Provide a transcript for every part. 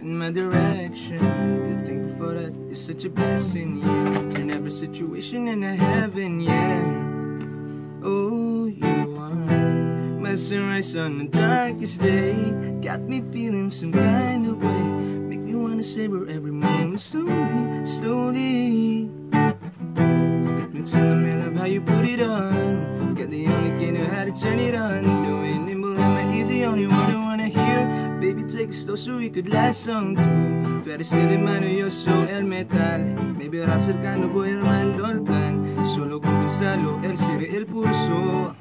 in my direction. You're thankful for that, it's such a blessing, yeah. Turn every situation into heaven, yeah. Oh, you are my sunrise on the darkest day. Got me feeling some kind of way. Make me wanna savor every moment slowly, slowly. Let me tell me love how you put it on. Got the only key know how to turn it on. Baby, take it slow so we could last song too. Pero yo soy el metal. Maybe rap cercano voy a armando el plan. Solo con pensarlo, el ser el pulso.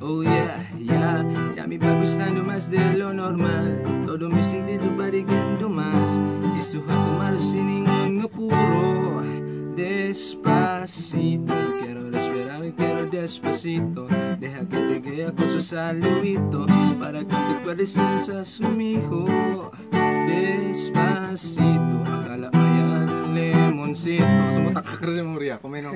Oh yeah, yeah, ya me va gustando más de lo normal Todo mi sentido va llegando más Y su jato malo sin ningún apuro Despacito, quiero respirar y quiero despacito Deja que te guíe con su saludito Para que acuerdes a su hijo Despacito, akala mo yan lemoncito Sumutak ka rin mo, Ria, kumeno